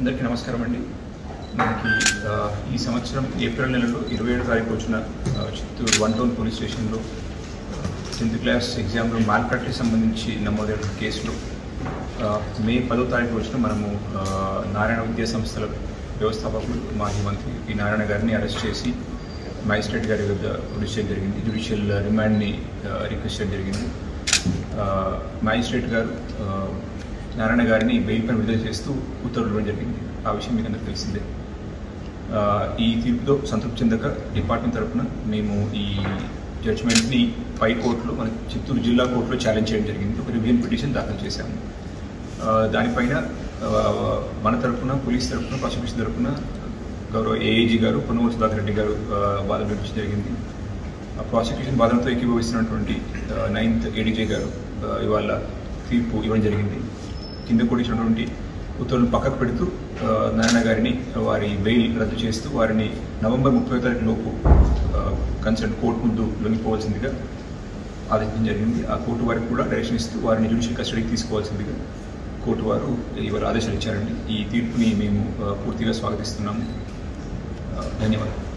అందరికీ నమస్కారం అండి. మనకి ఈ సంవత్సరం ఏప్రిల్ నెలలో ఇరవై ఏడు తారీఖు వచ్చిన చిత్తూరు వన్ టౌన్ పోలీస్ స్టేషన్లో టెన్త్ క్లాస్ ఎగ్జామ్లో మాల్ ప్రాక్టీస్ సంబంధించి నమోదైన కేసులో మే పదో తారీఖు వచ్చిన మనము నారాయణ విద్యా సంస్థల వ్యవస్థాపకులు మాజీ మంత్రి పి నారాయణ గారిని అరెస్ట్ చేసి మ్యాజిస్ట్రేట్ గారి వద్ద రిలీజ్ చేయడం జరిగింది. జ్యుడిషియల్ రిమాండ్ని రిక్వెస్ట్ చేయడం జరిగింది. మ్యాజిస్ట్రేట్ గారు నారాయణ గారిని బెయిల్ పైన విడుదల చేస్తూ ఉత్తర్వులు ఇవ్వడం జరిగింది. ఆ విషయం మీకు అందరికీ తెలిసిందే. ఈ తీర్పుతో సంతృప్తి చెందక డిపార్ట్మెంట్ తరఫున మేము ఈ జడ్జిమెంట్ని పై కోర్టులో మన చిత్తూరు జిల్లా కోర్టులో ఛాలెంజ్ చేయడం జరిగింది. ఒక రివ్యూన్ పిటిషన్ దాఖలు చేశాము. దానిపైన మన తరఫున పోలీస్ తరఫున ప్రాసిక్యూషన్ తరఫున గౌరవ ఏఏజీ గారు పొన్నూరు సుధాకర్ రెడ్డి గారు వాదన వినిపించడం జరిగింది. ఆ ప్రాసిక్యూషన్ వాదనతో ఏకీభవిస్తున్నటువంటి నైన్త్ ఏడీజే గారు ఇవాళ తీర్పు ఇవ్వడం జరిగింది. కింద కూడా ఇచ్చినటువంటి ఉత్తర్వులను పక్కకు పెడుతూ నారాయణ గారిని వారి బెయిల్ రద్దు చేస్తూ వారిని నవంబర్ ముప్పై తారీఖు లోపు కన్సర్న్ కోర్టు ముందు లొంగిపోవాల్సిందిగా ఆదేశం జరిగింది. ఆ కోర్టు వారికి కూడా డైరెక్షన్ ఇస్తూ వారిని జ్యుడిషియల్ కస్టడీకి తీసుకోవాల్సిందిగా కోర్టు వారు ఇవాళ ఆదేశాలు ఇచ్చారండి. ఈ తీర్పుని మేము పూర్తిగా స్వాగతిస్తున్నాము. ధన్యవాదాలు.